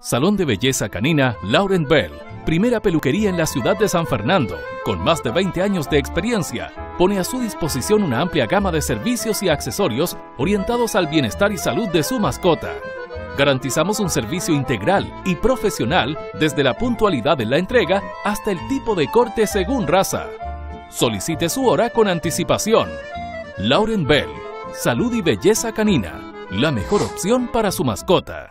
Salón de Belleza Canina Lauren Bell, primera peluquería en la ciudad de San Fernando, con más de 20 años de experiencia, pone a su disposición una amplia gama de servicios y accesorios orientados al bienestar y salud de su mascota. Garantizamos un servicio integral y profesional desde la puntualidad en la entrega hasta el tipo de corte según raza. Solicite su hora con anticipación. Lauren Bell, Salud y Belleza Canina, la mejor opción para su mascota.